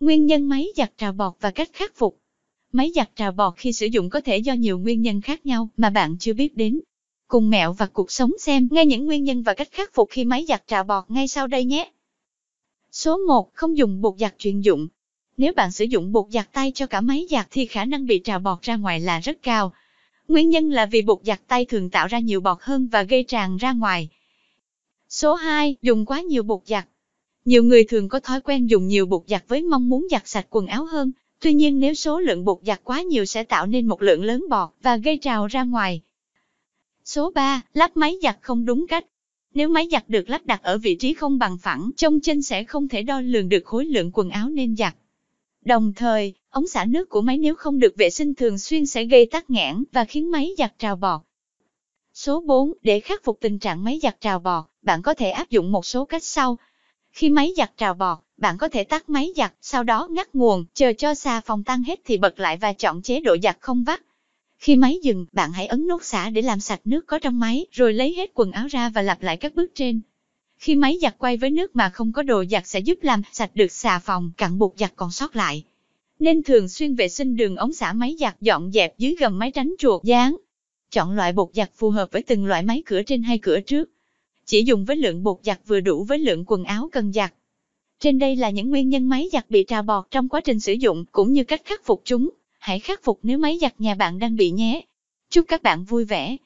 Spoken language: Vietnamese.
Nguyên nhân máy giặt trào bọt và cách khắc phục. Máy giặt trào bọt khi sử dụng có thể do nhiều nguyên nhân khác nhau mà bạn chưa biết đến. Cùng mẹo và cuộc sống xem ngay những nguyên nhân và cách khắc phục khi máy giặt trào bọt ngay sau đây nhé. Số 1. Không dùng bột giặt chuyên dụng. Nếu bạn sử dụng bột giặt tay cho cả máy giặt thì khả năng bị trào bọt ra ngoài là rất cao. Nguyên nhân là vì bột giặt tay thường tạo ra nhiều bọt hơn và gây tràn ra ngoài. Số 2. Dùng quá nhiều bột giặt. Nhiều người thường có thói quen dùng nhiều bột giặt với mong muốn giặt sạch quần áo hơn. Tuy nhiên nếu số lượng bột giặt quá nhiều sẽ tạo nên một lượng lớn bọt và gây trào ra ngoài. Số 3. Lắp máy giặt không đúng cách. Nếu máy giặt được lắp đặt ở vị trí không bằng phẳng, trông trên sẽ không thể đo lường được khối lượng quần áo nên giặt. Đồng thời, ống xả nước của máy nếu không được vệ sinh thường xuyên sẽ gây tắc nghẽn và khiến máy giặt trào bọt. Số 4. Để khắc phục tình trạng máy giặt trào bọt, bạn có thể áp dụng một số cách sau. Khi máy giặt trào bọt, bạn có thể tắt máy giặt, sau đó ngắt nguồn, chờ cho xà phòng tan hết thì bật lại và chọn chế độ giặt không vắt. Khi máy dừng, bạn hãy ấn nút xả để làm sạch nước có trong máy, rồi lấy hết quần áo ra và lặp lại các bước trên. Khi máy giặt quay với nước mà không có đồ giặt sẽ giúp làm sạch được xà phòng, cặn bột giặt còn sót lại. Nên thường xuyên vệ sinh đường ống xả máy giặt dọn dẹp dưới gầm máy tránh chuột dán. Chọn loại bột giặt phù hợp với từng loại máy cửa trên hay cửa trước. Chỉ dùng với lượng bột giặt vừa đủ với lượng quần áo cần giặt. Trên đây là những nguyên nhân máy giặt bị trào bọt trong quá trình sử dụng, cũng như cách khắc phục chúng. Hãy khắc phục nếu máy giặt nhà bạn đang bị nhé. Chúc các bạn vui vẻ.